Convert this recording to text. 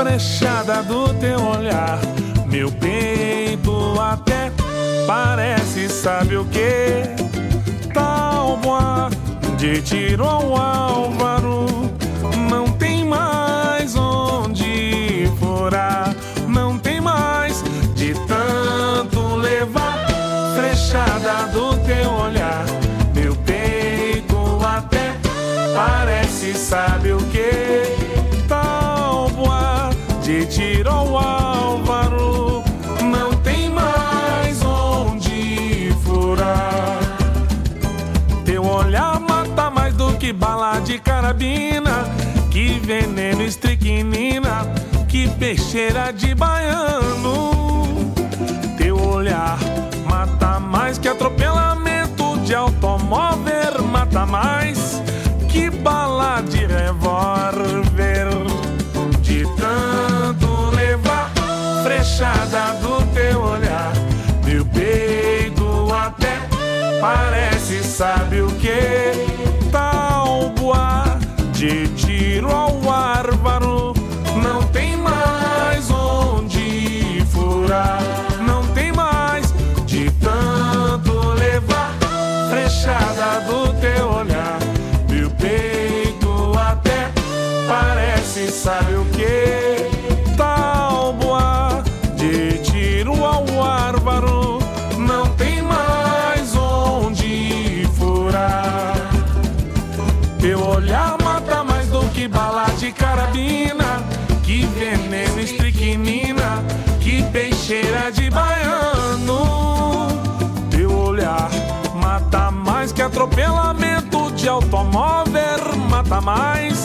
flechada do teu olhar. Meu peito até parece, sabe o que? Talboa de tiro ao álvaro. De tiro ao álvaro, não tem mais onde furar. Teu olhar mata mais do que bala de carabina, que veneno estricnina, que peixeira de baiano. Teu olhar mata mais que atropelamento de automóvel, mata mais parece, sabe o que? Tal boa de tiro ao bárbaro, não tem mais onde furar, não tem mais de tanto levar frechada do teu olhar, meu peito até parece, sabe o que? Que bala de carabina, que veneno estricnina, que peixeira de baiano. Teu olhar mata mais que atropelamento de automóvel, mata mais